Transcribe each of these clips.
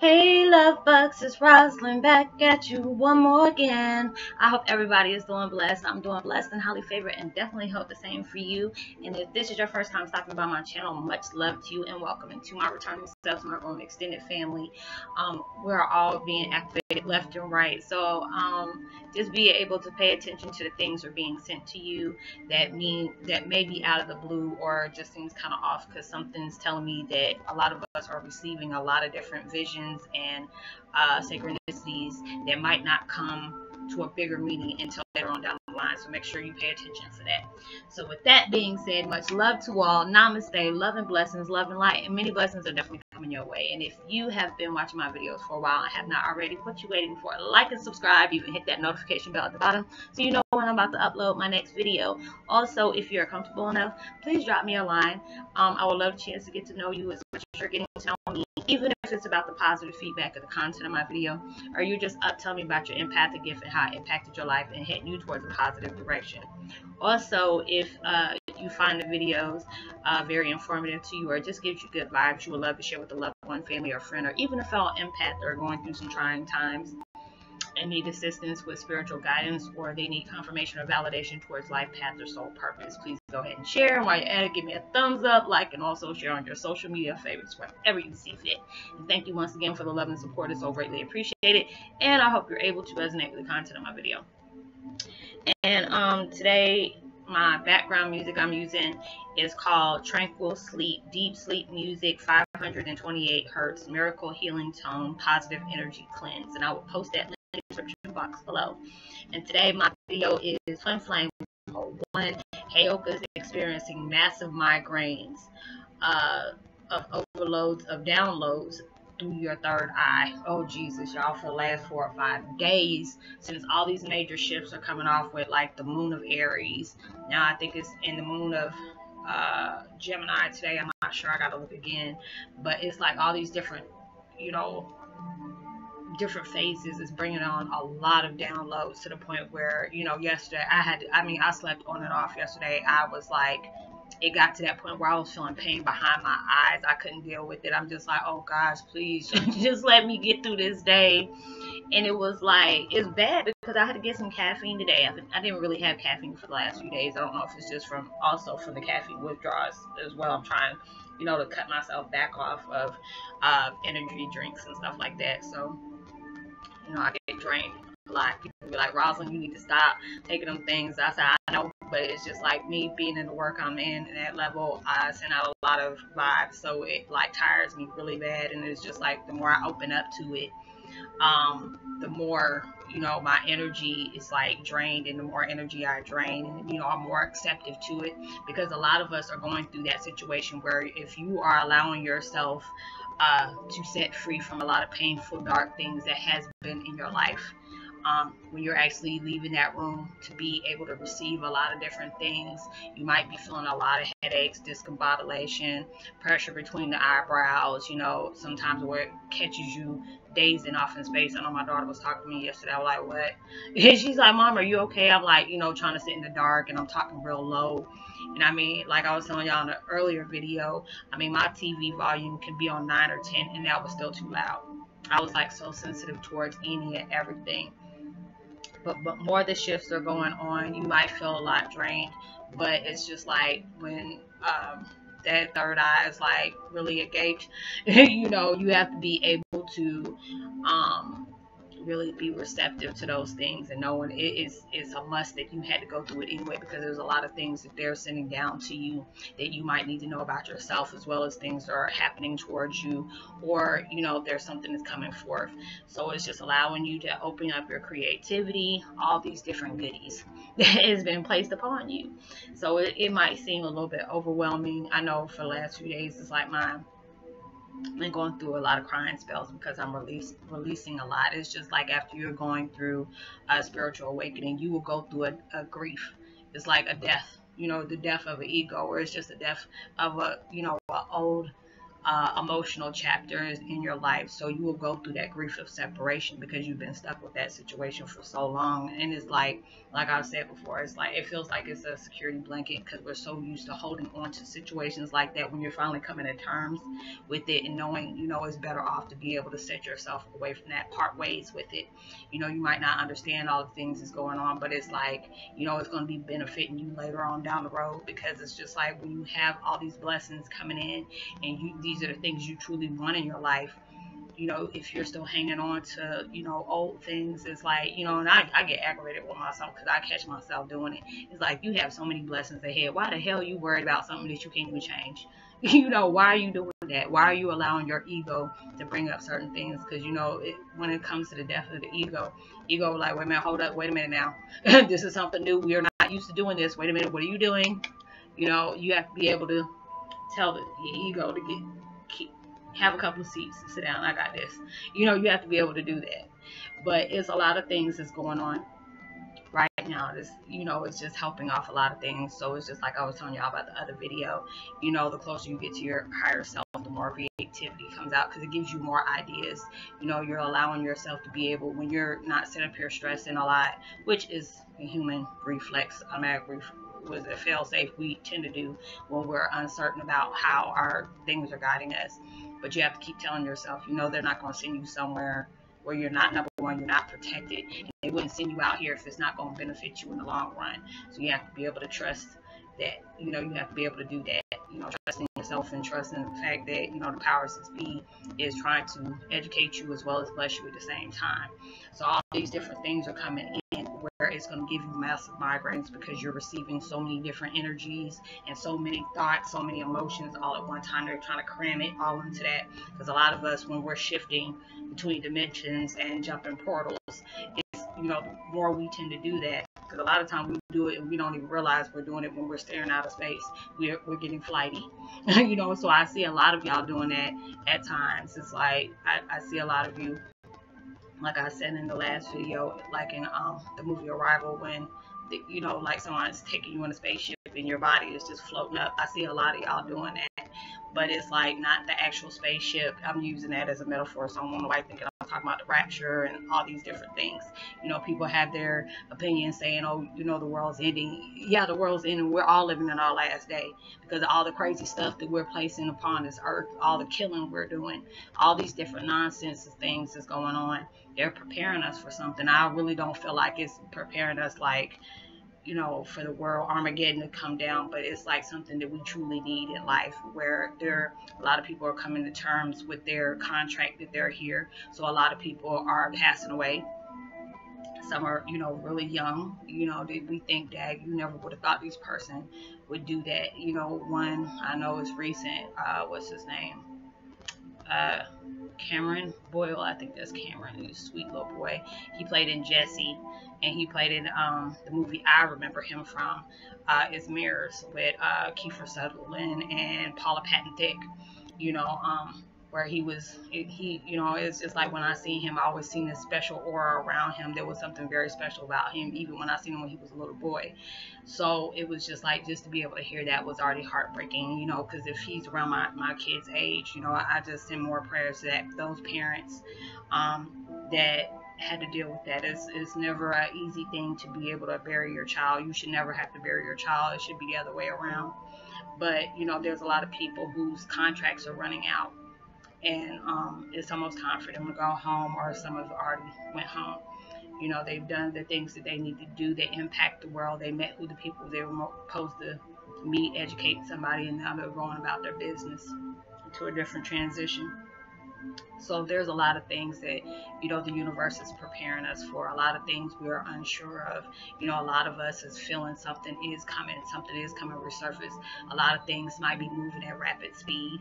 Hey love bugs, it's Roslynn back at you one more again. I hope everybody is doing blessed. I'm doing blessed and highly favored and definitely hope the same for you. And if this is your first time stopping by my channel, much love to you and welcome into my returning self, my own extended family. Um, we're all being activated left and right. So um, just be able to pay attention to the things that are being sent to you that mean that may be out of the blue or just seems kind of off because something's telling me that a lot of us are receiving a lot of different visions and uh, synchronicities that might not come to a bigger meaning until later on down the line. So make sure you pay attention to that. So with that being said, much love to all. Namaste, love and blessings, love and light, and many blessings are definitely coming your way. And if you have been watching my videos for a while and have not already, what you waiting for? Like and subscribe. You can hit that notification bell at the bottom so you know when I'm about to upload my next video. Also, if you're comfortable enough, please drop me a line. Um, I would love a chance to get to know you as you're getting to know me, even if it's about the positive feedback of the content of my video, or you just up tell me about your empathic gift and how it impacted your life and heading you towards a positive direction. Also, if uh, you find the videos uh, very informative to you or just gives you good vibes, you would love to share with a loved one, family, or friend, or even a fellow empath that are going through some trying times and need assistance with spiritual guidance or they need confirmation or validation towards life path or soul purpose, please go ahead and share. And while you're at it, give me a thumbs up, like, and also share on your social media favorites wherever you see fit. And thank you once again for the love and support. It's so greatly appreciated. And I hope you're able to resonate with the content of my video. And um, today, my background music I'm using is called Tranquil Sleep, Deep Sleep Music, 528 Hertz, Miracle Healing Tone, Positive Energy Cleanse. And I will post that description box below. And today, my video is Twin Flame 1. Heyoka is experiencing massive migraines uh, of overloads of downloads through your third eye. Oh Jesus, y'all, for the last four or five days, since all these major shifts are coming off with like the moon of Aries. Now I think it's in the moon of uh, Gemini today. I'm not sure. I gotta look again, but it's like all these different, you know, different phases is bringing on a lot of downloads to the point where you know yesterday I had I mean I slept on and off yesterday I was like it got to that point where I was feeling pain behind my eyes. I couldn't deal with it. I'm just like, oh gosh, please just let me get through this day. And it was like, it's bad because I had to get some caffeine today. I didn't really have caffeine for the last few days. I don't know if it's just from also from the caffeine withdrawals as well. I'm trying, you know, to cut myself back off of uh, energy drinks and stuff like that. So, you know, I get drained a lot. People be like, Rosalind, you need to stop taking them things. I said, I know but it's just like me being in the work I'm in and that level I send out a lot of vibes so it like tires me really bad and it's just like the more I open up to it um, the more you know my energy is like drained and the more energy I drain and you know I'm more acceptive to it because a lot of us are going through that situation where if you are allowing yourself uh, to set free from a lot of painful dark things that has been in your life um, when you're actually leaving that room to be able to receive a lot of different things. You might be feeling a lot of headaches, discombobulation, pressure between the eyebrows, you know, sometimes where it catches you dazing off in space. I know my daughter was talking to me yesterday. I was like, what? And she's like, Mom, are you okay? I'm like, you know, trying to sit in the dark and I'm talking real low. And I mean, like I was telling y'all in the earlier video, I mean, my TV volume can be on 9 or 10 and that was still too loud. I was like so sensitive towards any and everything but but more the shifts are going on, you might feel a lot drained. But it's just like when um, that third eye is like really engaged, you know, you have to be able to um, really be receptive to those things and knowing it is it's a must that you had to go through it anyway because there's a lot of things that they're sending down to you that you might need to know about yourself as well as things that are happening towards you or you know there's something that's coming forth. So it's just allowing you to open up your creativity all these different goodies that has been placed upon you. So it, it might seem a little bit overwhelming. I know for the last few days it's like mine and going through a lot of crying spells because I'm release, releasing a lot. It's just like after you're going through a spiritual awakening, you will go through a, a grief. It's like a death, you know, the death of an ego, or it's just the death of a, you know, an old uh, emotional chapters in your life. So you will go through that grief of separation because you've been stuck with that situation for so long. And it's like, like I've said before, it's like it feels like it's a security blanket because we're so used to holding on to situations like that. When you're finally coming to terms with it and knowing, you know, it's better off to be able to set yourself away from that, part ways with it. You know, you might not understand all the things that's going on, but it's like, you know, it's going to be benefiting you later on down the road because it's just like when you have all these blessings coming in and you these are the things you truly want in your life you know, if you're still hanging on to, you know, old things, it's like, you know, and I, I get aggravated with myself because I catch myself doing it. It's like, you have so many blessings ahead. Why the hell you worried about something that you can't even change? You know, why are you doing that? Why are you allowing your ego to bring up certain things? Because, you know, it, when it comes to the death of the ego, ego, like, wait a minute, hold up, wait a minute now. this is something new. We are not used to doing this. Wait a minute, what are you doing? You know, you have to be able to tell the ego to get keep, have a couple of seats, sit down. I got this. You know, you have to be able to do that. But it's a lot of things that's going on right now. This, you know, it's just helping off a lot of things. So it's just like I was telling y'all about the other video. You know, the closer you get to your higher self, the more creativity comes out because it gives you more ideas. You know, you're allowing yourself to be able when you're not sitting up here stressing a lot, which is a human reflex, automatic reflex was a fail safe we tend to do when we're uncertain about how our things are guiding us. But you have to keep telling yourself, you know, they're not going to send you somewhere where you're not number one, you're not protected. They wouldn't send you out here if it's not going to benefit you in the long run. So you have to be able to trust that, you know, you have to be able to do that. You know, trusting yourself and trusting the fact that, you know, the powers that be is trying to educate you as well as bless you at the same time. So all these different things are coming in where it's going to give you massive migraines because you're receiving so many different energies and so many thoughts, so many emotions all at one time. They're trying to cram it all into that because a lot of us, when we're shifting between dimensions and jumping portals, it's, you know, the more we tend to do that, because a lot of times we do it and we don't even realize we're doing it when we're staring out of space. We're, we're getting flighty, you know. So I see a lot of y'all doing that at times. It's like I, I see a lot of you like I said in the last video, like in um, the movie Arrival, when the, you know, like someone's taking you in a spaceship and your body is just floating up. I see a lot of y'all doing that, but it's like not the actual spaceship. I'm using that as a metaphor, so I don't nobody thinking I'm talking about the rapture and all these different things. You know, people have their opinions saying, oh, you know, the world's ending. Yeah, the world's ending. We're all living in our last day because of all the crazy stuff that we're placing upon this earth, all the killing we're doing, all these different nonsense things that's going on they're preparing us for something. I really don't feel like it's preparing us like, you know, for the world Armageddon to come down, but it's like something that we truly need in life where there a lot of people are coming to terms with their contract that they're here. So a lot of people are passing away. Some are, you know, really young. You know, we think that you never would have thought this person would do that. You know, one I know is recent. Uh, what's his name? Uh, Cameron Boyce. I think that's Cameron. A sweet little boy. He played in Jessie, and he played in um, the movie I remember him from uh, is Mirrors with uh, Kiefer Sutherland and Paula Patton Thicke. You know, um, where he was he you know it's just like when I seen him I always seen this special aura around him. There was something very special about him even when I seen him when he was a little boy. So it was just like just to be able to hear that was already heartbreaking you know because if he's around my, my kid's age you know I, just send more prayers to that those parents um, that had to deal with that. It's, it's never an easy thing to be able to bury your child. You should never have to bury your child. It should be the other way around. But you know there's a lot of people whose contracts are running out and um, it's almost time for them to go home, or some have already went home. You know, they've done the things that they need to do. They impact the world. They met who the people they were supposed to meet, educate somebody, and now they're going about their business into a different transition. So there's a lot of things that, you know, the universe is preparing us for. A lot of things we are unsure of. You know, a lot of us is feeling something is coming, something is coming resurface. A lot of things might be moving at rapid speed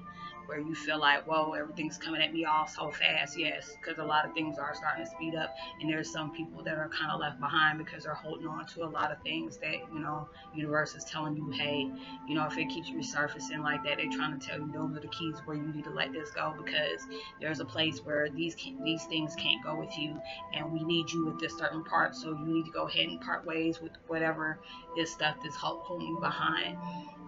where you feel like, whoa, everything's coming at me all so fast. Yes, because a lot of things are starting to speed up, and there's some people that are kind of left behind because they're holding on to a lot of things that you know, universe is telling you, hey, you know, if it keeps resurfacing like that, they're trying to tell you those are the keys where you need to let this go because there's a place where these these things can't go with you, and we need you at this certain part. So you need to go ahead and part ways with whatever is stuff that's holding you behind.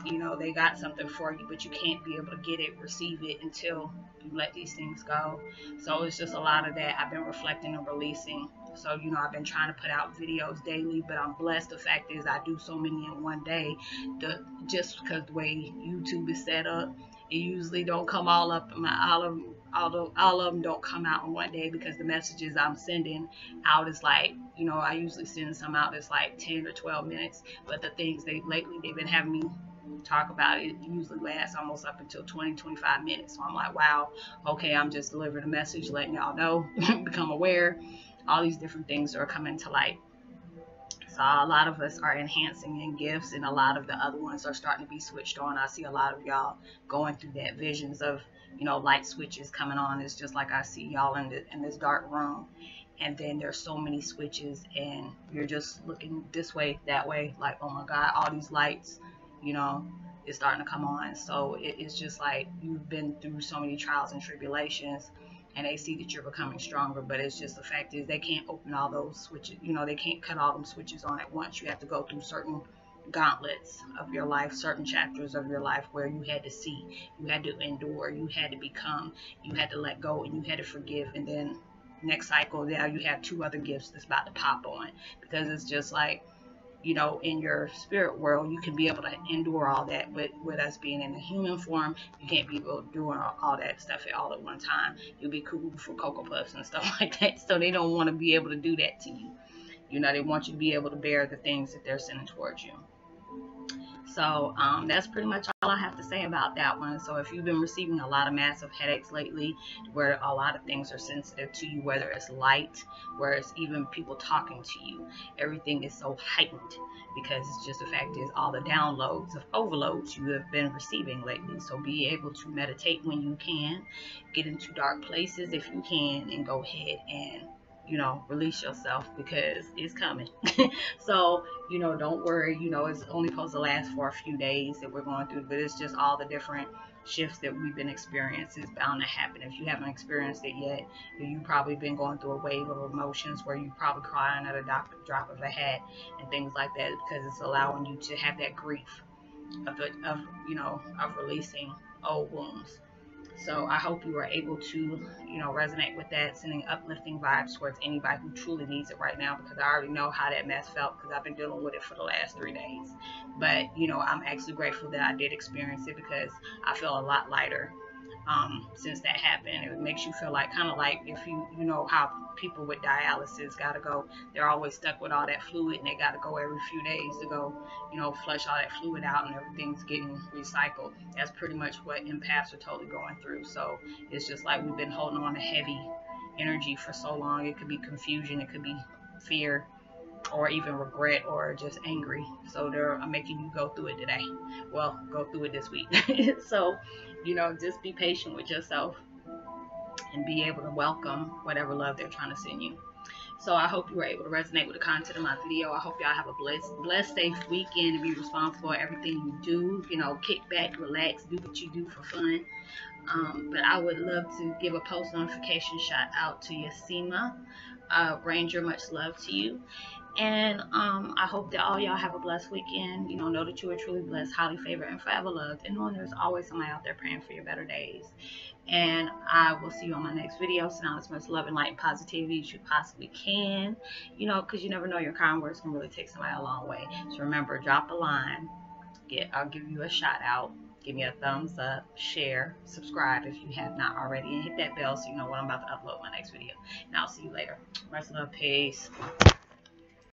you know they got something for you but you can't be able to get it receive it until you let these things go so it's just a lot of that i've been reflecting and releasing so you know i've been trying to put out videos daily but i'm blessed the fact is i do so many in one day the just because the way youtube is set up it usually don't come all up my all of of, all of them don't come out in one day because the messages I'm sending out is like, you know, I usually send some out that's like 10 or 12 minutes, but the things they lately they've been having me talk about it usually lasts almost up until 20 25 minutes. So i'm like wow okay i'm just delivering a message letting y'all know become aware. All these different things are coming to light. So a lot of us are enhancing in gifts and a lot of the other ones are starting to be switched on. I see a lot of y'all going through that visions of you know light switches coming on. It's just like i see y'all in, the, in this dark room. And then there's so many switches and you're just looking this way that way like oh my god all these lights you know is starting to come on. So it, it's just like you've been through so many trials and tribulations and they see that you're becoming stronger. But it's just the fact is they can't open all those switches you know they can't cut all them switches on at once. You have to go through certain gauntlets of your life, certain chapters of your life where you had to see, you had to endure, you had to become, you had to let go, and you had to forgive. And then next cycle, now you have two other gifts that's about to pop on because it's just like, you know, in your spirit world, you can be able to endure all that. But with us being in the human form, you can't be able to do all, all that stuff at all at one time. You'll be cool for Cocoa Puffs and stuff like that. So they don't want to be able to do that to you. You know, they want you to be able to bear the things that they're sending towards you. So um, that's pretty much all I have to say about that one. So if you've been receiving a lot of massive headaches lately, where a lot of things are sensitive to you, whether it's light, where it's even people talking to you, everything is so heightened because it's just the fact is all the downloads of overloads you have been receiving lately. So be able to meditate when you can, get into dark places if you can, and go ahead and you know, release yourself because it's coming. so, you know, don't worry. You know, it's only supposed to last for a few days that we're going through, but it's just all the different shifts that we've been experiencing is bound to happen. If you haven't experienced it yet, you've probably been going through a wave of emotions where you're probably crying at a drop of a hat and things like that because it's allowing you to have that grief of, the, of you know, of releasing old wounds. So I hope you are able to, you know, resonate with that, sending uplifting vibes towards anybody who truly needs it right now because I already know how that mess felt because I've been dealing with it for the last three days. But, you know, I'm actually grateful that I did experience it because I feel a lot lighter um, since that happened. It makes you feel like kind of like if you you know how people with dialysis got to go, they're always stuck with all that fluid and they got to go every few days to go, you know, flush all that fluid out and everything's getting recycled. That's pretty much what empaths are totally going through. So it's just like we've been holding on to heavy energy for so long. It could be confusion, it could be fear, or even regret or just angry. So they're making you go through it today. Well, go through it this week. so, you know, just be patient with yourself and be able to welcome whatever love they're trying to send you. So I hope you were able to resonate with the content of my video. I hope y'all have a blessed, blessed, safe weekend and be responsible for everything you do. You know, kick back, relax, do what you do for fun. Um, but I would love to give a post notification shout out to Yasima. Uh, Ranger, much love to you. And um, I hope that all y'all have a blessed weekend. You know, know that you are truly blessed, highly favored, and forever loved. And knowing there's always somebody out there praying for your better days. And I will see you on my next video. Send out as much love and light and positivity as you possibly can. You know, because you never know your kind words can really take somebody a long way. So remember, drop a line. Get, I'll give you a shout out. Give me a thumbs up, share, subscribe if you have not already, and hit that bell so you know when I'm about to upload my next video. And I'll see you later. Of love. Peace.